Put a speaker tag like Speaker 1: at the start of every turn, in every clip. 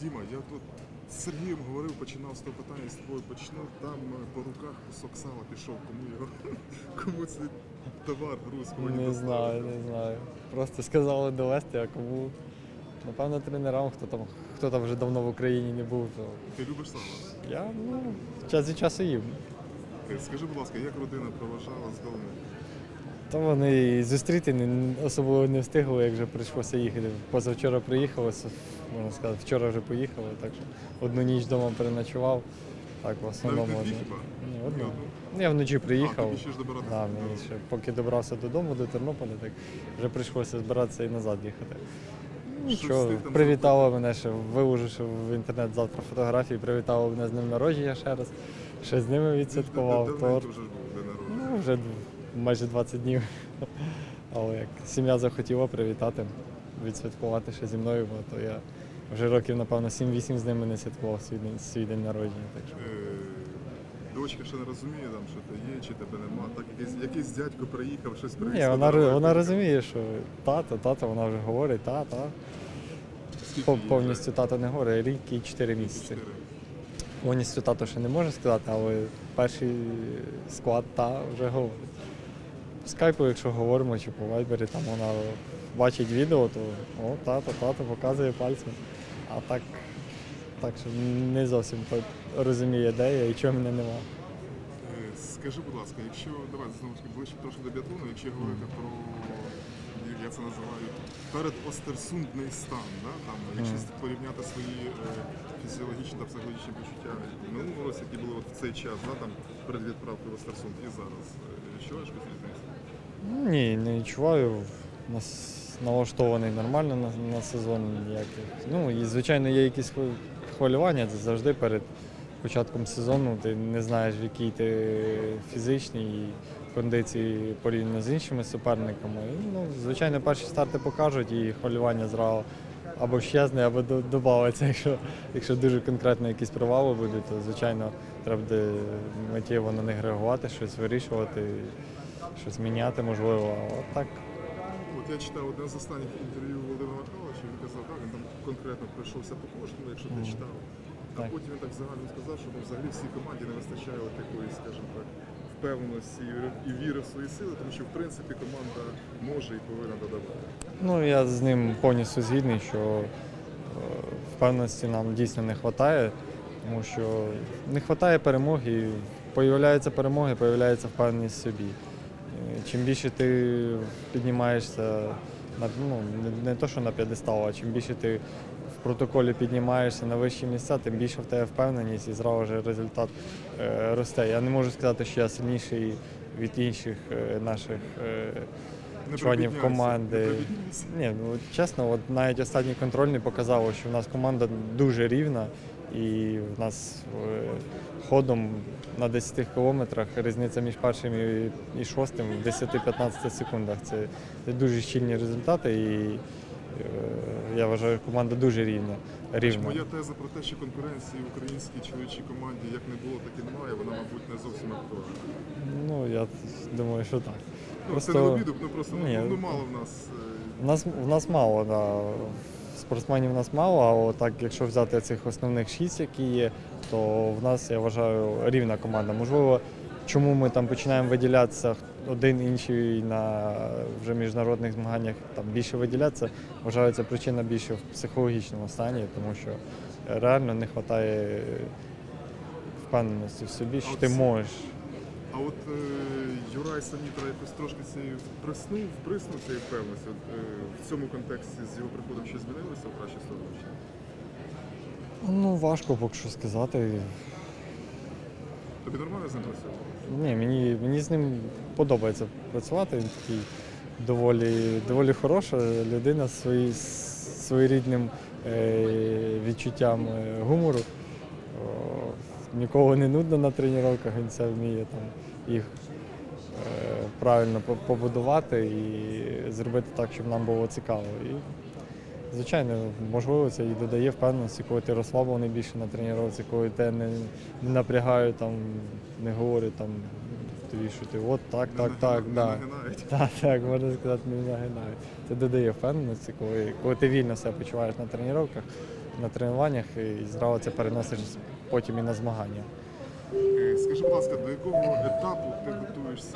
Speaker 1: Діма, я тут з Сергієм говорив, починав з того питання з тобою почну. Там е, по руках кусок сала пішов, кому його кому цей товар, груз повинен
Speaker 2: Не знаю, не знаю. Просто сказали довести, а кому. Напевно, тренерам, хто там, хто там вже давно в Україні не був, то
Speaker 1: Ти любиш сало?
Speaker 2: я ну, час від часу їм.
Speaker 1: Е, Скажи, будь ласка, як родина проважала з дому?
Speaker 2: То вони і зустріти не, особливо не встигли, як вже прийшлося їхати. Позавчора приїхали, можна сказати, вчора вже поїхали, так що одну ніч вдома переночував. Так, в основному.
Speaker 1: Навіть не дві хіба?
Speaker 2: Ні, одну. Ну, Я вночі
Speaker 1: А,
Speaker 2: приїхав.
Speaker 1: тобі ще ж добиратися.
Speaker 2: Да, мені ще, поки добрався додому, до Тернополя, так вже прийшлося збиратися і назад їхати. Нічого,
Speaker 1: там
Speaker 2: привітала мене ще, виложивши в інтернет завтра фотографії, привітала мене з ним народження ще раз. Ще з ними відсвяткував торт.
Speaker 1: вже ж був день народження.
Speaker 2: Ну, вже майже 20 днів. Але як сім'я захотіла привітати, відсвяткувати ще зі мною, бо то я вже років, напевно, 7-8 з ними не святкував свій день, свій день народження. Так що.
Speaker 1: Е, Дочка ще не розуміє, там, що ти є, чи тебе нема. Так якийсь, якийсь дядько приїхав, щось привіз.
Speaker 2: Ні, вона, ри- вона розуміє, що тато, тато, вона вже говорить, та, та.
Speaker 1: Скільки їй?
Speaker 2: Повністю тато не говорить, рік і 4 місяці.
Speaker 1: Чотири.
Speaker 2: Повністю тато ще не може сказати, але перший склад та вже говорить. Скайпу, якщо говоримо, чи по вайбері, там вона бачить відео, то о, тато, тато показує пальцем. А так, так що не зовсім розуміє, де я і чого мене нема.
Speaker 1: Е, Скажи, будь ласка, якщо давай знову ж таки ближче трошки до біатлону, якщо говорити про я це називаю перед Остерсундний стан, да? там, якщо порівняти свої е, фізіологічні та психологічні почуття в минулому році, які були от в цей час, да? там, перед відправкою в Остерсунд і зараз, е, відчуваєш якусь різницю?
Speaker 2: Ні, не відчуваю. Нас налаштований нормально на, на сезон ніяких. Ну і звичайно є якісь хвилювання, це завжди перед початком сезону. Ти не знаєш, в якій ти фізичній кондиції порівняно з іншими суперниками. І, ну, звичайно, перші старти покажуть і хвилювання зразу або щезне, або до- добавиться. Якщо, якщо дуже конкретно якісь провали будуть, то звичайно треба буде миттєво на них реагувати, щось вирішувати щось міняти, можливо. А так.
Speaker 1: От я читав одне з останніх інтерв'ю Володимира Михайловича, він казав, так, він там конкретно пройшовся по кожному, якщо ти читав. А
Speaker 2: Так.
Speaker 1: потім він так загально сказав, що ну, взагалі всій команді не вистачає от такої, скажімо так, впевненості і віри- в свої сили, тому що в принципі команда може і повинна додавати.
Speaker 2: Ну, я з ним повністю згідний, що е, впевненості нам дійсно не вистачає, тому що не вистачає перемоги. і Появляються перемоги, появляється впевненість в собі. Чим більше ти піднімаєшся на ну, не, не то, що на п'єдестал, а чим більше ти в протоколі піднімаєшся на вищі місця, тим більше в тебе впевненість і зразу ж результат е, росте. Я не можу сказати, що я сильніший від інших е, наших е, членів команди. Ні, ну чесно, от навіть останній контрольний показав, що в нас команда дуже рівна, і в нас е, ходом на 10 кілометрах різниця між першим і, шостим в 10-15 секундах. Це, дуже щільні результати, і е, я вважаю, команда дуже рівна. рівна.
Speaker 1: Моя теза про те, що конкуренції в українській чоловічій команді як не було, так і немає, вона, мабуть, не зовсім актуальна.
Speaker 2: Ну, я думаю, що так.
Speaker 1: Ну, це не обіду, ну просто
Speaker 2: Ні.
Speaker 1: ну, ну, мало в нас. е,
Speaker 2: В нас, в нас мало, да. Спортсменів в нас мало, а отак, якщо взяти цих основних шість, які є, то в нас, я вважаю, рівна команда. Можливо, чому ми там починаємо виділятися один інший на вже міжнародних змаганнях там більше виділятися, вважаю, це причина більше в психологічному стані, тому що реально не вистачає впевненості в собі, що ти можеш.
Speaker 1: А от е, Юрай Санітра якось трошки цією приснув, приснув цією впевненості. От, е, в цьому контексті з його приходом ще змінилося в кращу сторону? чи ні?
Speaker 2: Ну, важко поки що сказати.
Speaker 1: Тобі нормально з ним працювати?
Speaker 2: Ні, мені, мені з ним подобається працювати. Він такий доволі, доволі хороша людина з свої, з своєрідним е, відчуттям е, гумору. Нікого не нудно на тренуваннях, він все вміє там їх е, правильно побудувати і зробити так, щоб нам було цікаво. І, звичайно, можливо, це і додає впевненості, коли ти розслаблений більше на тренуванні, коли тебе не, не напрягають, там, не говорять там, тобі, що ти от так,
Speaker 1: Не
Speaker 2: так,
Speaker 1: нагина-
Speaker 2: так,
Speaker 1: не
Speaker 2: да.
Speaker 1: нагинають.
Speaker 2: Так, так, можна сказати, не нагинаю. Це додає впевненості, коли, коли ти вільно себе почуваєш на тренуваннях, на тренуваннях і зразу це переносиш потім і на змагання.
Speaker 1: Е, Скажи, будь ласка, до якого етапу ти готуєшся в?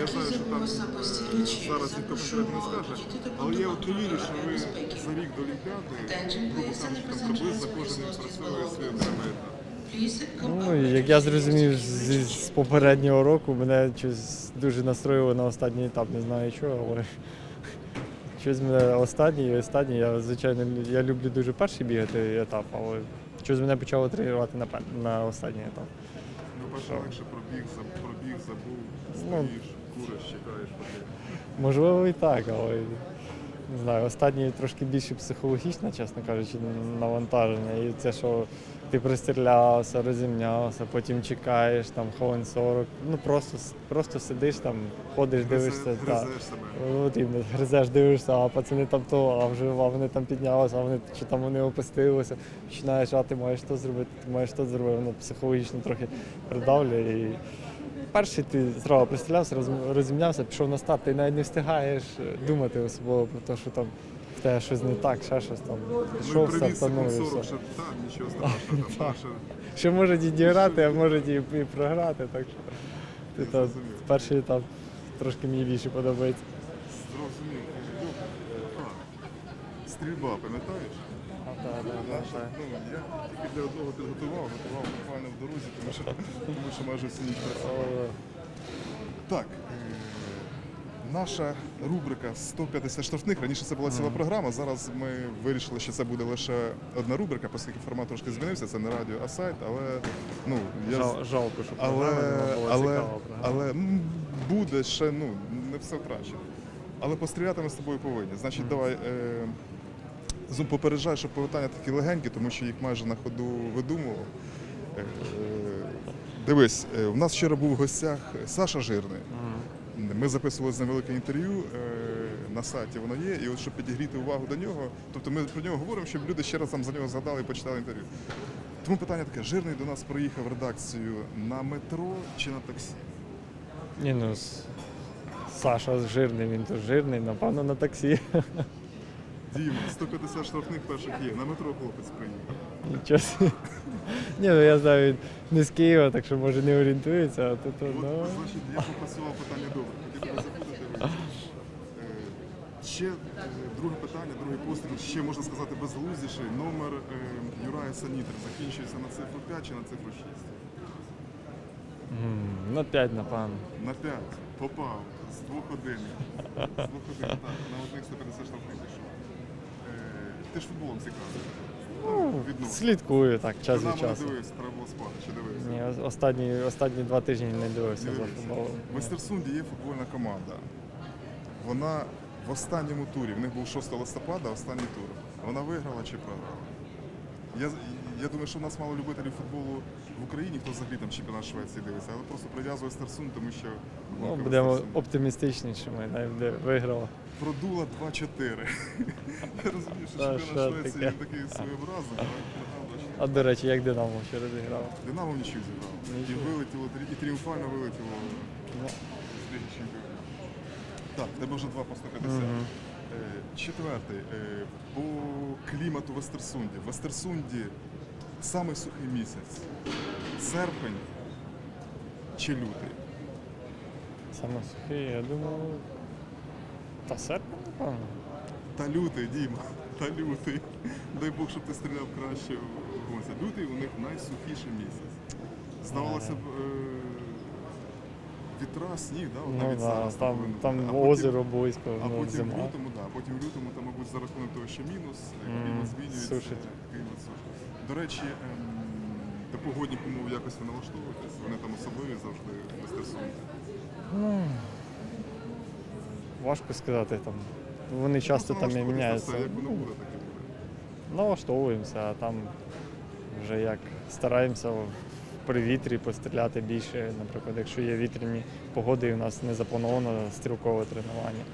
Speaker 1: Я знаю, що там зараз ніхто конкретно не скаже, але я от не вірю, що ви за рік до Олімпіади, грубо кажучи, там приблизно кожен відпрацьовує свій окремий етап.
Speaker 2: Ну, як я зрозумів з, з попереднього року, мене щось дуже настроїло на останній етап, не знаю чого, але щось мене останній і останній. Я, звичайно, я люблю дуже перший бігати етап, але щось мене почало тренувати на, на останній етап.
Speaker 1: Ну, перше легше пробіг, пробіг, забув,
Speaker 2: Ну.
Speaker 1: стоїш, куриш, чекаєш.
Speaker 2: Можливо, і так, але не знаю, останній трошки більше психологічно, чесно кажучи, навантаження. І це, що ти пристрілявся, розімнявся, потім чекаєш там хвилин 40. Ну просто, просто сидиш там, ходиш, дивишся.
Speaker 1: Гризе-
Speaker 2: та. От іменно, гризеш, дивишся, а пацани там то, а вже а вони там піднялися, а вони чи там вони опустилися. Починаєш, а ти маєш то зробити, ти маєш то зробити, воно психологічно трохи придавлює. І перший ти зразу пристрілявся, роз- розімнявся, пішов на старт, ти навіть не встигаєш е, думати особливо про те, що там в тебе щось не так, ще щось там.
Speaker 1: Ну,
Speaker 2: Пішов,
Speaker 1: привіз
Speaker 2: стартанув
Speaker 1: секунд
Speaker 2: і
Speaker 1: 40,
Speaker 2: все.
Speaker 1: що так, нічого страшного.
Speaker 2: Ще можуть і діграти, а можуть і, програти, так що ти перший етап трошки мені більше подобається.
Speaker 1: Зрозумів. Стрільба, пам'ятаєш? Наша, ну, я тільки для одного підготував, готував буквально в дорозі, тому що, тому що майже всю ніч працював. Так, е, наша рубрика 150 штрафних. Раніше це була ціла програма. Зараз ми вирішили, що це буде лише одна рубрика, оскільки формат трошки змінився. Це не радіо, а сайт. Але ну я з-
Speaker 2: Жал, жалко, що
Speaker 1: але,
Speaker 2: програма не була
Speaker 1: але,
Speaker 2: цікава. програма.
Speaker 1: але м, буде ще, ну, не все втрачено. Але постріляти ми з тобою повинні. Значить, давай. Е, Зум попереджай, що питання такі легенькі, тому що їх майже на ходу видумував. Е, дивись, е, у нас вчора був в гостях Саша Жирний. Ми записували з ним велике інтерв'ю е, на сайті, воно є. І от щоб підігріти увагу до нього, тобто ми про нього говоримо, щоб люди ще раз там за нього згадали і почитали інтерв'ю. Тому питання таке: жирний до нас приїхав в редакцію на метро чи на таксі?
Speaker 2: Ні, ну Саша жирний, він то жирний, напевно, на таксі.
Speaker 1: Діма, 150 штрафних перших є. На метро хлопець приїхав.
Speaker 2: Нічого. собі. Ні, ну я знаю, він не з Києва, так що може не орієнтується, а тут,
Speaker 1: От,
Speaker 2: ну.
Speaker 1: значить, я попрацював питання добре. Хотів тебе запитати. вибач. Е, Ще е, друге питання, другий постріл, ще можна сказати безглуздіший. Номер е, Юрая Санітр закінчується на цифру 5 чи на цифру 6?
Speaker 2: м, На 5, напевно.
Speaker 1: На 5. Попав. З двох один. З двох один, так. На одних 150 штрафних пішов. Ти ж футболом цікавий. Ну, відносно.
Speaker 2: Слідкую так, час
Speaker 1: Динамо
Speaker 2: від
Speaker 1: не
Speaker 2: часу.
Speaker 1: дивився, треба було спати, чи дивився?
Speaker 2: Ні, ос- останні, останні два тижні не дивився за футболом.
Speaker 1: В Естерсунді є футбольна команда. Вона в останньому турі, в них був 6 листопада, останній тур. Вона виграла чи програла? Я, я думаю, що в нас мало любителів футболу в Україні, хто взагалі там чемпіонат Швеції дивиться, але просто прив'язує Естерсунд, тому що
Speaker 2: Ну, будемо
Speaker 1: Естерсунду.
Speaker 2: оптимістичнішими, навіть де виграла.
Speaker 1: продула 2-4. Я розумію, що
Speaker 2: Та,
Speaker 1: чемпіонат Швеції
Speaker 2: таке?
Speaker 1: він такий своєобразний, але програв 2-4.
Speaker 2: А до речі, як Динамо вчора зіграло?
Speaker 1: Динамо в нічию зіграв. І
Speaker 2: Нічию.
Speaker 1: вилетіло, і тріумфально вилетіло
Speaker 2: Ну,
Speaker 1: з Ліги Чемпіонів. Так, в тебе вже два по 150.
Speaker 2: Мгм.
Speaker 1: Е, Четвертий. Е, По клімату в Естерсунді. В Естерсунді самий сухий місяць. Серпень чи лютий?
Speaker 2: Саме сухий, я думаю. Та серпень, напевно.
Speaker 1: Та лютий, Діма, та лютий. Дай Бог, щоб ти стріляв краще в гонці. Лютий у них найсухіший місяць. Здавалося б, е, вітра, сніг, да? от
Speaker 2: Ну
Speaker 1: навіть
Speaker 2: да,
Speaker 1: зараз
Speaker 2: там,
Speaker 1: повинно бути.
Speaker 2: там
Speaker 1: потім-
Speaker 2: озеро близько,
Speaker 1: А
Speaker 2: ну,
Speaker 1: потім в
Speaker 2: зима.
Speaker 1: лютому, да, потім в лютому, там, мабуть, за рахунок того, що мінус,
Speaker 2: Мгм,
Speaker 1: клімат змінюється,
Speaker 2: сушить.
Speaker 1: клімат сушить. До речі, ем, до погодних умов якось ви налаштовуєтесь, вони там особливі завжди Естерсунді.
Speaker 2: Ну, важко сказати там. Вони часто там і міняються.
Speaker 1: Як воно буде, так і буде.
Speaker 2: Налаштовуємося, а там вже як стараємося при вітрі постріляти більше. Наприклад, якщо є вітряні погоди і у нас не заплановано стрілкове тренування,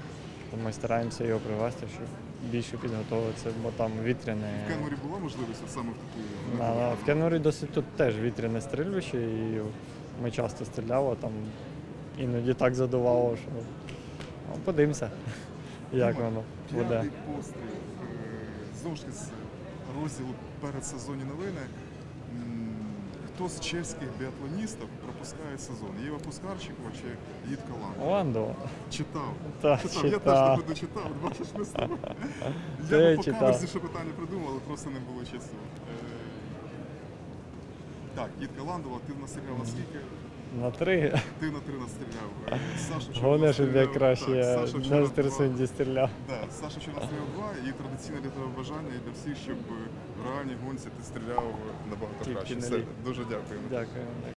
Speaker 2: ми стараємося його привести, щоб більше підготуватися, бо там вітряне.
Speaker 1: В Кенморі була можливість от саме в таку
Speaker 2: на, в Кенурі досить тут теж вітряне стрільбище, і ми часто стріляли, там іноді так задувало, що ну, подивимося, як воно буде.
Speaker 1: П'ятий постріл. Е, Знову ж таки, з розділу передсезонні новини. Хто з чеських біатлоністів пропускає сезон? Єва Пускарчикова чи Їдка Лан?
Speaker 2: Ландова.
Speaker 1: Читав.
Speaker 2: Та,
Speaker 1: Читав. Я теж не читав. Бачиш, ми з тобою. Я
Speaker 2: я
Speaker 1: по
Speaker 2: читав.
Speaker 1: що питання придумав, але просто не було часу. Е, Так, Їдка Ландова, ти в нас на скільки?
Speaker 2: На три.
Speaker 1: Ти на три настріляв. Е, Саша вчора
Speaker 2: Головне, щоб я
Speaker 1: настріляв-
Speaker 2: краще
Speaker 1: так,
Speaker 2: я
Speaker 1: Саша вчора
Speaker 2: на
Speaker 1: два.
Speaker 2: стріляв.
Speaker 1: Да, Саша вчора настріляв два, і традиційне для тебе бажання і для всіх, щоб в реальній гонці ти стріляв набагато
Speaker 2: Тільки
Speaker 1: краще.
Speaker 2: на
Speaker 1: Все, дуже дякуємо.
Speaker 2: Дякую.